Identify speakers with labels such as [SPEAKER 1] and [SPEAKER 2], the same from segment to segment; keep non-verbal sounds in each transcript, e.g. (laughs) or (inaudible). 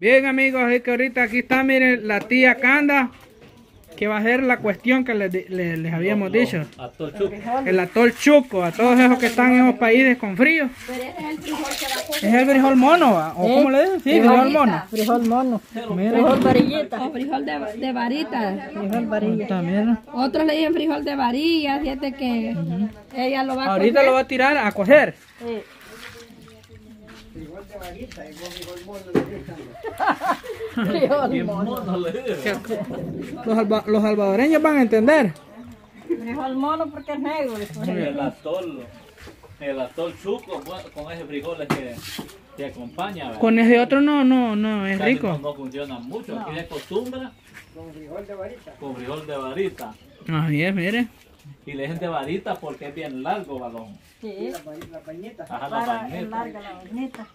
[SPEAKER 1] Bien amigos, es que ahorita aquí está, miren, la tía Canda, que va a ser la cuestión que les, habíamos dicho.
[SPEAKER 2] Atol chuco.
[SPEAKER 1] El atol chuco, a todos esos que están en esos países con frío.
[SPEAKER 3] Pero ese es el frijol que va a.
[SPEAKER 1] Es el frijol mono, ¿va? ¿o cómo le dicen? Sí, frijol mono.
[SPEAKER 3] Frijol mono.
[SPEAKER 1] Mira,
[SPEAKER 3] Frijol varillita. O frijol de, de varita. Frijol varilla.
[SPEAKER 1] mira.
[SPEAKER 3] Otros le dicen frijol de varilla, fíjate que ella lo va a
[SPEAKER 1] Ahorita lo va a tirar a cocer.
[SPEAKER 3] Sí. (laughs) (laughs)
[SPEAKER 1] Los, salva- los salvadoreños van a entender.
[SPEAKER 3] Frijol mono porque es negro.
[SPEAKER 2] El atol, el atol chuco con ese frijoles que, que acompaña. ¿verdad?
[SPEAKER 1] Con ese otro no, no, no, es
[SPEAKER 2] Casi
[SPEAKER 1] rico.
[SPEAKER 2] No, no funciona mucho. Aquí se acostumbra con frijol de varita. Con frijol de varita.
[SPEAKER 1] Así es, mire.
[SPEAKER 2] Y le dicen de varita porque es bien largo balón.
[SPEAKER 3] Sí,
[SPEAKER 2] Ajá, la
[SPEAKER 3] para
[SPEAKER 2] vaineta.
[SPEAKER 3] larga la vaineta.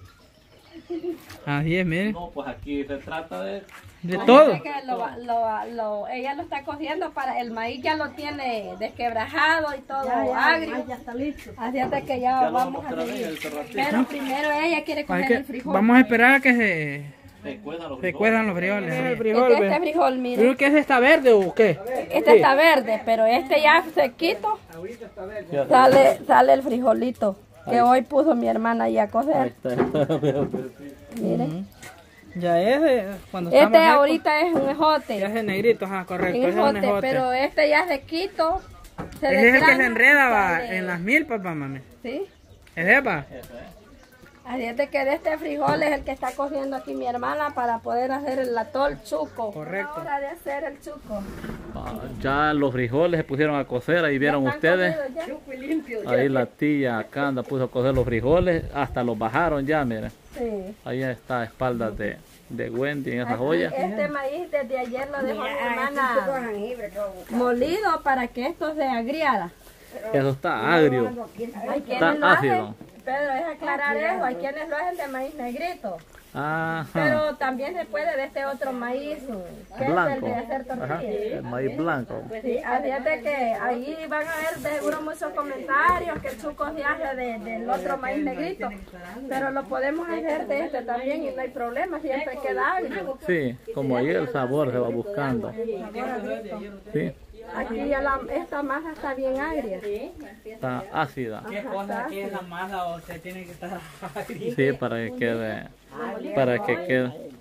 [SPEAKER 1] Así es, mire.
[SPEAKER 2] No, pues aquí se trata de
[SPEAKER 1] De todo.
[SPEAKER 3] Que lo, va- lo, lo- ella lo está cociendo para el maíz ya lo tiene desquebrajado y todo agrio. ya está listo. Así hasta que ya,
[SPEAKER 2] Ya
[SPEAKER 3] vamos a seguir. Pero primero ella quiere coger
[SPEAKER 1] que-
[SPEAKER 3] el frijol.
[SPEAKER 1] vamos a esperar a que se,
[SPEAKER 2] se cuedan los
[SPEAKER 1] se
[SPEAKER 2] frijoles.
[SPEAKER 1] cuezan los frijoles. El
[SPEAKER 3] Este,
[SPEAKER 1] frijol,
[SPEAKER 3] este frijol, mire.
[SPEAKER 1] ¿Creo que ese está verde o qué?
[SPEAKER 3] Este está verde, pero este ya sequito.
[SPEAKER 2] Ya,
[SPEAKER 3] Sale, sale el frijolito que hoy puso mi hermana ahí a
[SPEAKER 2] Ahí
[SPEAKER 3] cocer.
[SPEAKER 2] está. (laughs)
[SPEAKER 3] Mire.
[SPEAKER 1] Ya ese, cuando está
[SPEAKER 3] Este ahorita es un
[SPEAKER 1] Ya
[SPEAKER 3] ejote.
[SPEAKER 1] es el negrito, ajá, correcto.
[SPEAKER 3] Un
[SPEAKER 1] ese es un
[SPEAKER 3] ejote, pero este ya sequito. Se
[SPEAKER 1] Ese es el que se enreda va, en las milpas, va, mami.
[SPEAKER 3] Sí.
[SPEAKER 1] Ese va.
[SPEAKER 2] Ese es.
[SPEAKER 3] Así es de que de este frijol es el que está cogiendo aquí mi hermana para poder hacer el atol chuco.
[SPEAKER 1] Correcto.
[SPEAKER 3] hora de hacer el chuco.
[SPEAKER 2] Ah, Ya los frijoles se pusieron a cocer, ahí vieron
[SPEAKER 3] ¿Están
[SPEAKER 2] ustedes. Ahí la tía Canda puso a cocer los frijoles, hasta los bajaron ya, miren.
[SPEAKER 3] Sí.
[SPEAKER 2] Ahí está a espaldas de, de Wendy en esa joya.
[SPEAKER 3] Este maíz desde ayer lo dejó mi hermana molido para que esto se agriara.
[SPEAKER 2] Eso está agrio. Está ácido.
[SPEAKER 3] Pero es aclarar eso, hay quienes lo hacen de maíz negrito.
[SPEAKER 2] Ajá.
[SPEAKER 3] Pero también se puede de este otro maíz, que es el
[SPEAKER 2] Blanco.
[SPEAKER 3] de hacer tortillas.
[SPEAKER 2] El maíz blanco.
[SPEAKER 3] Sí, así es de que ahí van a ver de seguro muchos comentarios que el chuco se hace de- del otro maíz negrito, pero lo podemos hacer de este también y no hay problema, siempre queda agrio.
[SPEAKER 2] Sí, como ahí el sabor se va buscando. Sí,
[SPEAKER 3] Aquí ya la, esta masa está bien agria.
[SPEAKER 2] está ácida.
[SPEAKER 1] ¿Qué cosa aquí es la masa o se tiene que estar
[SPEAKER 2] Sí, para que quede. Para que quede.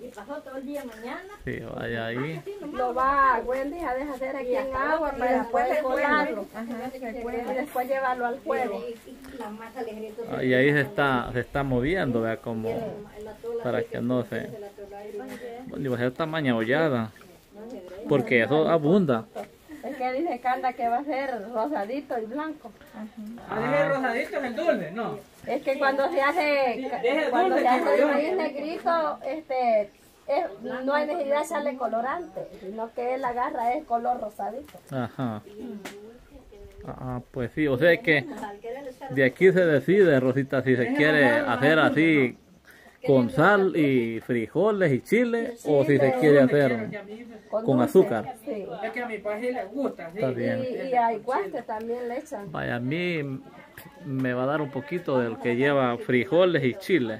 [SPEAKER 2] Sí, vaya ahí.
[SPEAKER 3] Lo va Wendy a deshacer aquí en agua para después colarlo y después llevarlo al fuego.
[SPEAKER 2] Ah, Y ahí se está, se está moviendo, vea, como para que no se. Bueno, iba a ser tamaña hollada. Porque eso abunda.
[SPEAKER 3] Que dice Canda que va a ser rosadito y blanco.
[SPEAKER 1] Ah, el rosadito es el dulce, ¿no?
[SPEAKER 3] Es que cuando se hace, cuando se hace el maíz negrito, este, es- no hay necesidad de echarle colorante, sino que él agarra es color rosadito.
[SPEAKER 2] Ajá. Ah, pues sí, o sea que de aquí se decide, Rosita, si se quiere hacer así con sal y frijoles y chile o si se quiere hacer con
[SPEAKER 3] dulce.
[SPEAKER 2] azúcar.
[SPEAKER 3] Sí.
[SPEAKER 1] Es que a mi país le gusta, sí.
[SPEAKER 2] Está bien.
[SPEAKER 3] Y, y a también le echan.
[SPEAKER 2] Vaya, a mí me va a dar un poquito del que lleva frijoles y chile.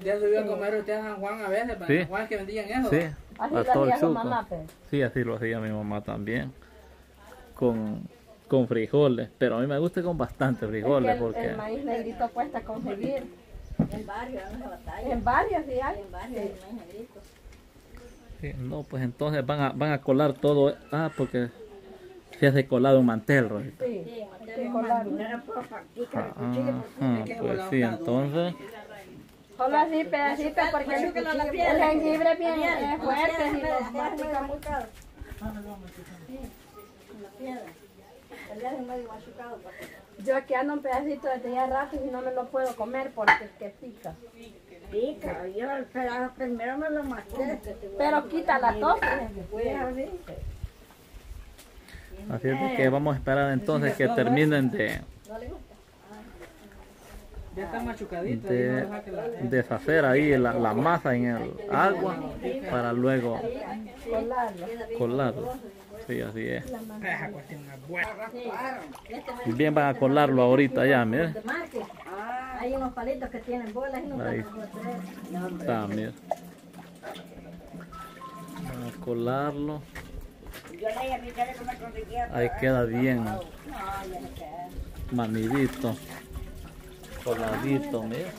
[SPEAKER 1] Ya subió a comer usted a San Juan a veces, para
[SPEAKER 2] Sí.
[SPEAKER 1] San Juan que vendían eso.
[SPEAKER 2] Sí,
[SPEAKER 3] Así
[SPEAKER 2] a
[SPEAKER 3] lo
[SPEAKER 2] todo el
[SPEAKER 3] hacía su
[SPEAKER 2] chuco.
[SPEAKER 3] mamá, pues.
[SPEAKER 2] Sí, así lo hacía mi mamá también. Con, con frijoles. Pero a mí me gusta con bastante
[SPEAKER 3] Es que
[SPEAKER 2] frijoles
[SPEAKER 3] el,
[SPEAKER 2] porque...
[SPEAKER 3] el maíz negrito cuesta conseguir. En varios, En varios, sí hay. Sí.
[SPEAKER 2] Sí, no, pues entonces van a, van a colar todo. Ah, porque se hace colado un mantel, Rosita.
[SPEAKER 3] Sí, sí, colarlo.
[SPEAKER 2] Ah, ah, pues sí, entonces.
[SPEAKER 3] Solo así pedacitos porque el, el jengibre es bien es fuerte y lo mastica mucho. Yo aquí ando un pedacito de ya rato y no me lo puedo comer porque es que pica.
[SPEAKER 4] Pica, yo el pedazo primero me lo maté.
[SPEAKER 3] Pero quita la tos.
[SPEAKER 2] Así es que vamos a esperar entonces que terminen de,
[SPEAKER 1] Ya está machucadito.
[SPEAKER 2] de deshacer ahí la, la masa en el agua para luego
[SPEAKER 3] Colarlo.
[SPEAKER 2] colarlo. Sí, así es. Bien van a colarlo ahorita ya, miren.
[SPEAKER 4] Hay unos palitos que tienen bolas y no
[SPEAKER 2] Ahí está, miren. colarlo.
[SPEAKER 4] Dije a conseguía.
[SPEAKER 2] Ahí queda bien manidito. Coladito, mira.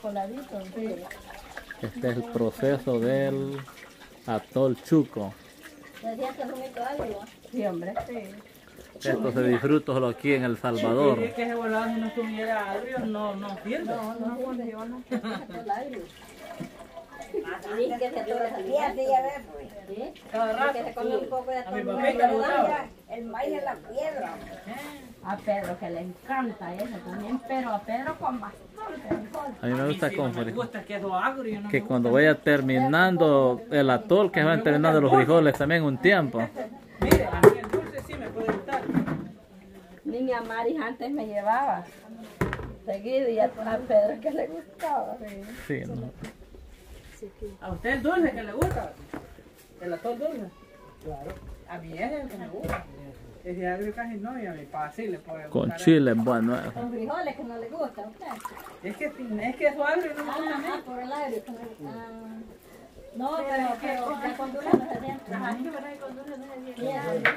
[SPEAKER 3] Coladito. Sí.
[SPEAKER 2] Este es el proceso del atol chuco.
[SPEAKER 3] Sí, hombre. Sí.
[SPEAKER 2] Esto se disfruta solo aquí en El Salvador.
[SPEAKER 1] Es que si no estuviera agrio no, no sirve.
[SPEAKER 3] No, no
[SPEAKER 4] que se sí, a ver, pues.
[SPEAKER 1] Cada rato.
[SPEAKER 3] Que se come un poco de
[SPEAKER 1] A mi
[SPEAKER 3] atún.
[SPEAKER 1] papita le gustaba.
[SPEAKER 4] Mira, El maíz en la piedra.
[SPEAKER 3] A Pedro que le encanta eso también, pero a Pedro con bastante alcohol.
[SPEAKER 2] A mí me gusta con
[SPEAKER 1] no me
[SPEAKER 2] frijol.
[SPEAKER 1] gusta que. No
[SPEAKER 2] cuando vaya terminando el atol, que van terminando los frijoles también un tiempo.
[SPEAKER 1] Mire, a mí el dulce sí me puede gustar.
[SPEAKER 3] Niña Maris antes me llevaba seguido y a, a Pedro que le gustaba.
[SPEAKER 2] Sí, ¿no?
[SPEAKER 1] ¿A usted el dulce que le gusta? ¿El atol dulce? Claro. A mí es el que me gusta. Ese agrio casi no, y a mi papá sí le puede
[SPEAKER 2] Con
[SPEAKER 1] gustar.
[SPEAKER 2] chile, bueno. eh.
[SPEAKER 3] Con frijoles que no le gusta a usted.
[SPEAKER 1] Es que, es que eso agrio no me gusta a mí.
[SPEAKER 3] Ah, por el aire. que no le gusta. No, pero, pero ya con dulce no se siente. Ajá, con dulce no se siente.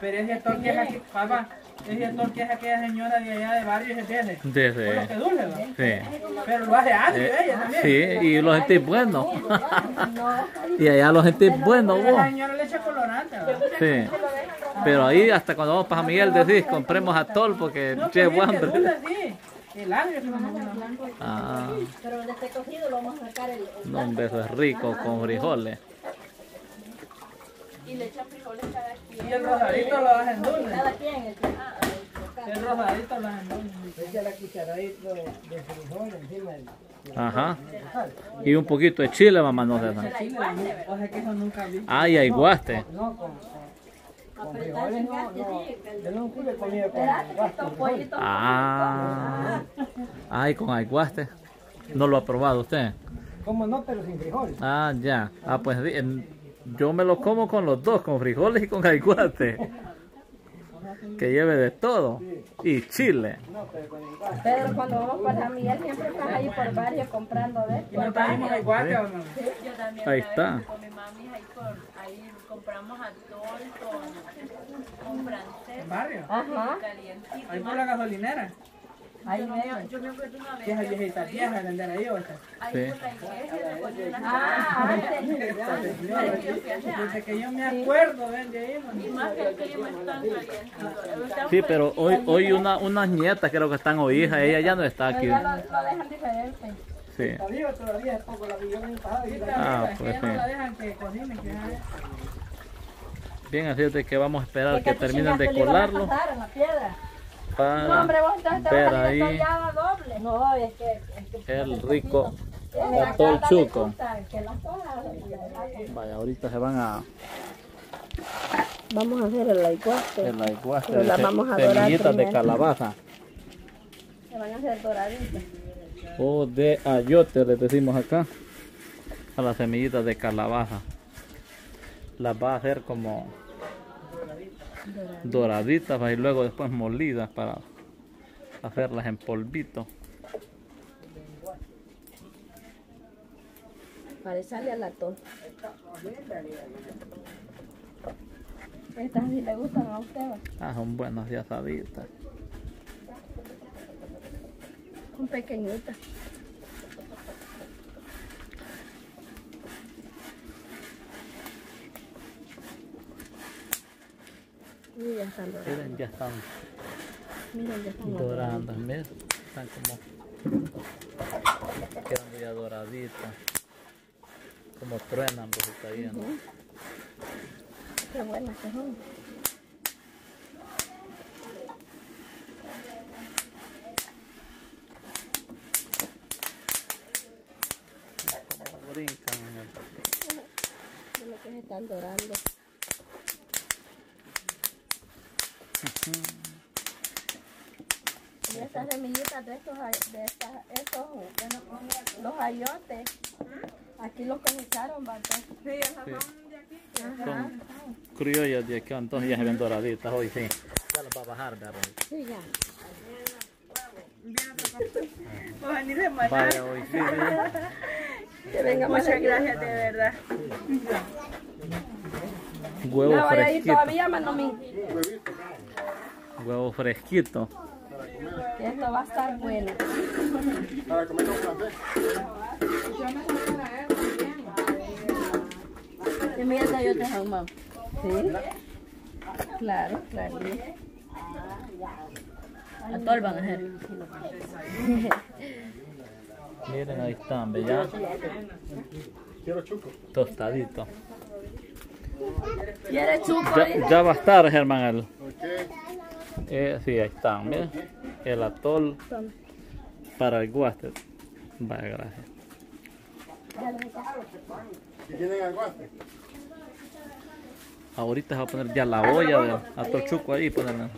[SPEAKER 1] Pero ese atol que es aquí, papá, ese atol que es aquella señora de allá de barrio, ese tiene. Por lo que
[SPEAKER 2] Desde. Sí.
[SPEAKER 1] Pero lo hace agrio
[SPEAKER 2] Eh,
[SPEAKER 1] ella también.
[SPEAKER 2] sí, y lo sentís bueno.
[SPEAKER 3] No, (laughs)
[SPEAKER 2] Y allá lo sentís bueno
[SPEAKER 1] Pero
[SPEAKER 2] vos.
[SPEAKER 1] esa señora le echa colorante.
[SPEAKER 2] Sí. Pero ahí hasta cuando vamos para Miguel decís, compremos atol porque
[SPEAKER 1] No,
[SPEAKER 2] che,
[SPEAKER 1] es que dulce sí. El agrio es que.
[SPEAKER 2] Ah,
[SPEAKER 3] pero de este cocido lo vamos a sacar el, el
[SPEAKER 2] no, un beso es rico con frijoles.
[SPEAKER 3] y le echan frijoles cada quien.
[SPEAKER 1] Y el rosadito lo hacen dulce.
[SPEAKER 3] Cada quien. El, ah,
[SPEAKER 1] El rosadito lo hacen dulce.
[SPEAKER 5] Echa la cucharadita de, frijol encima del...
[SPEAKER 2] Ajá. Y un poquito de chile, mamá, no
[SPEAKER 1] vi.
[SPEAKER 2] Ah, y aguaste.
[SPEAKER 5] No, con, con, con frijoles no. Yo con
[SPEAKER 2] Ah. Ay, con aguaste. No lo ha probado usted.
[SPEAKER 5] Como no, pero sin frijoles.
[SPEAKER 2] Ah, ya. Ah, pues yo me lo como con los dos, con frijoles y con aguate. Que lleve de todo. Y chile.
[SPEAKER 3] Pedro, cuando vamos para San Miguel siempre estás ahí por barrio comprando de
[SPEAKER 1] Y no trajimos el guate, ¿o no?
[SPEAKER 6] Yo también
[SPEAKER 2] Ahí está.
[SPEAKER 6] con mi mami ahí, por, ahí compramos atol con, con francés
[SPEAKER 1] ¿En barrio?
[SPEAKER 3] Ajá.
[SPEAKER 1] Ahí por la gasolinera.
[SPEAKER 3] Ahí
[SPEAKER 6] Yo
[SPEAKER 3] mismo.
[SPEAKER 6] me, yo me acuerdo una vez
[SPEAKER 1] Que esa
[SPEAKER 6] que
[SPEAKER 1] viejita vieja de vender ahí, ¿o sea?
[SPEAKER 6] ahí
[SPEAKER 2] Sí.
[SPEAKER 6] por la iglesia le ponían las
[SPEAKER 3] Ah, antes.
[SPEAKER 6] Pero yo.
[SPEAKER 1] Desde que me acuerdo, vende ahí,
[SPEAKER 6] Y
[SPEAKER 1] man.
[SPEAKER 6] más que el clima es tan caliente.
[SPEAKER 2] Sí, pero hoy, hoy una, unas nietas creo que están o hijas, ella ya no está aquí.
[SPEAKER 3] Pero ya lo, lo dejan diferente.
[SPEAKER 2] Sí.
[SPEAKER 5] Está viva todavía, es poco la que yo me
[SPEAKER 2] Ah, pues
[SPEAKER 1] ya no
[SPEAKER 2] sí.
[SPEAKER 1] la dejan que cocinen, que hagan.
[SPEAKER 2] Bien, así es de que vamos a esperar
[SPEAKER 3] ¿Qué
[SPEAKER 2] que terminen de
[SPEAKER 3] chingaste le ibas a
[SPEAKER 2] colarlo
[SPEAKER 3] pasar en la piedra? No, hombre, vos entonces te
[SPEAKER 2] ver ahí
[SPEAKER 3] doble. No, es que... Es que
[SPEAKER 2] el rico
[SPEAKER 3] a
[SPEAKER 2] atol
[SPEAKER 3] Carla le
[SPEAKER 2] chuco.
[SPEAKER 3] gusta Que las hojas...
[SPEAKER 2] Vaya, ahorita se van a
[SPEAKER 3] Vamos a hacer el aiguaste.
[SPEAKER 2] el aguaste
[SPEAKER 3] Pero
[SPEAKER 2] de
[SPEAKER 3] la
[SPEAKER 2] ce-
[SPEAKER 3] vamos a dorar
[SPEAKER 2] semillitas de calabaza
[SPEAKER 3] Se van a hacer doraditas.
[SPEAKER 2] o de ayote, les decimos acá, a las semillitas de calabaza. Las va a hacer como doraditas va, y luego después molidas para hacerlas en polvito.
[SPEAKER 3] Para echarle al latón. Estas sí le gustan a usted, ¿va?
[SPEAKER 2] Ah, son buenas y asaditas.
[SPEAKER 3] Son pequeñitas. Y ya están doradas.
[SPEAKER 2] Miren, ya están
[SPEAKER 3] Miren, ya están doradas.
[SPEAKER 2] dorando, miren, están como quedan ya doraditas. Como truenan, pues está bien.
[SPEAKER 3] Qué buenas que son.
[SPEAKER 2] Como brincan en el-
[SPEAKER 3] De lo que se están dorando. Y estas semillitas de estos, de estas, estos, los ayotes, aquí los cosecharon, ¿verdad?
[SPEAKER 2] Sí.
[SPEAKER 3] Que
[SPEAKER 2] Son criollas de aquí, entonces ya se ven doraditas hoy, sí. Ya las va a bajar, de arroz.
[SPEAKER 3] Sí, ya.
[SPEAKER 6] De.
[SPEAKER 2] Vaya, hoy sí, sí.
[SPEAKER 3] Que venga
[SPEAKER 6] Muchas gracias, de verdad.
[SPEAKER 2] Huevo fresquito.
[SPEAKER 3] todavía, Manomín.
[SPEAKER 2] Huevo fresquito.
[SPEAKER 3] Que esto va a estar bueno.
[SPEAKER 5] Para comer con café.
[SPEAKER 4] Y mira, yo te jamás.
[SPEAKER 3] Sí. Claro, claro.
[SPEAKER 4] A todos van a hacer.
[SPEAKER 2] Miren, ahí están, ve, ya
[SPEAKER 5] Quiero chuco.
[SPEAKER 2] tostadito.
[SPEAKER 3] ¿Quieres chuco?
[SPEAKER 2] Ya, ya va a estar, Germán, el,
[SPEAKER 5] ¿Por qué?
[SPEAKER 2] Eh, sí, ahí están, miren. El atol para el guaste. Vaya, gracias.
[SPEAKER 5] ¿Y tienen aguante?
[SPEAKER 2] Ahorita se va a poner ya la olla del atol chuco ahí, ponerla.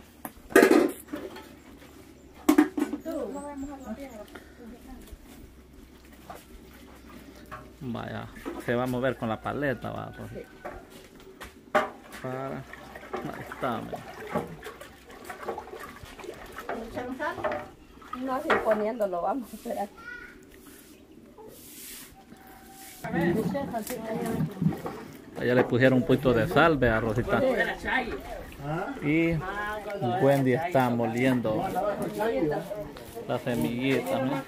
[SPEAKER 2] Vaya, se va a mover con la paleta, va. pues. Para. Ahí está, mira.
[SPEAKER 3] No, así poniéndolo, vamos a esperar.
[SPEAKER 2] Allá le pusieron un poquito de sal, vea, Rosita. Y Wendy está moliendo la semillita, ¿no?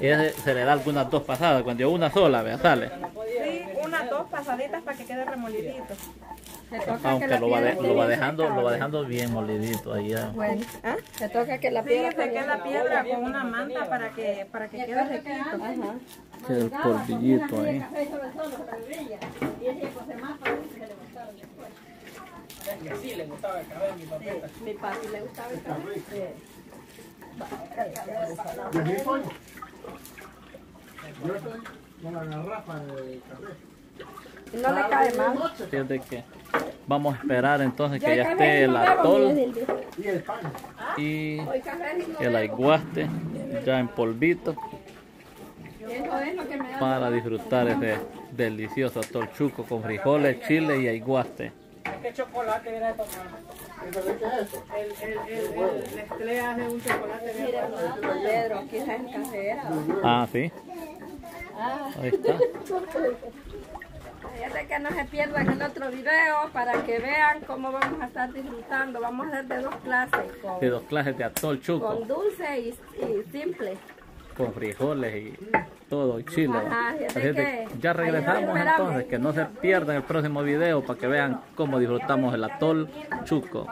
[SPEAKER 2] Y ese se le da algunas dos pasadas, cuando yo una sola, vea, sale.
[SPEAKER 6] Sí, unas dos pasaditas para que quede remolidito.
[SPEAKER 3] Que
[SPEAKER 2] Aunque
[SPEAKER 3] la
[SPEAKER 2] lo va, de- lo va dejando, lo va
[SPEAKER 3] bien
[SPEAKER 2] dejando bien molidito ahí ya.
[SPEAKER 3] Bueno, ¿ah? Se toca que la
[SPEAKER 6] Sí,
[SPEAKER 3] piedra
[SPEAKER 6] se
[SPEAKER 3] esté
[SPEAKER 6] queda la piedra con una manta para que, para que quede sequito.
[SPEAKER 3] Ajá.
[SPEAKER 2] Que el polvillito ahí.
[SPEAKER 1] Sí, le gustaba el cabello a mi papita.
[SPEAKER 3] Mi papi le gustaba el café.
[SPEAKER 5] ¿Y así soy? Yo estoy con la garrafa de café.
[SPEAKER 3] Y no le cae mal.
[SPEAKER 2] Fíjate que vamos a esperar entonces que
[SPEAKER 3] el
[SPEAKER 2] ya esté el atol.
[SPEAKER 5] Y el
[SPEAKER 2] aiguaste ya en polvito para disfrutar ese delicioso atol chuco con frijoles, chile y aiguaste.
[SPEAKER 1] ¿Qué chocolate viene tomar?
[SPEAKER 5] ¿Eso de qué es esto?
[SPEAKER 1] El, el, el, el hace un chocolate
[SPEAKER 3] Pedro, aquí está el café. era.
[SPEAKER 2] Ah, sí. Ahí está. (laughs)
[SPEAKER 3] Fíjate que no se pierdan el otro video para que vean cómo vamos a estar disfrutando. Vamos a hacer de dos clases, con,
[SPEAKER 2] De dos clases de atol chuco,
[SPEAKER 3] con dulce y, y simple.
[SPEAKER 2] con frijoles y todo, y chile.
[SPEAKER 3] Ajá,
[SPEAKER 2] Así
[SPEAKER 3] que
[SPEAKER 2] ya regresamos entonces, que no se pierdan el próximo video para que vean cómo disfrutamos el atol chuco.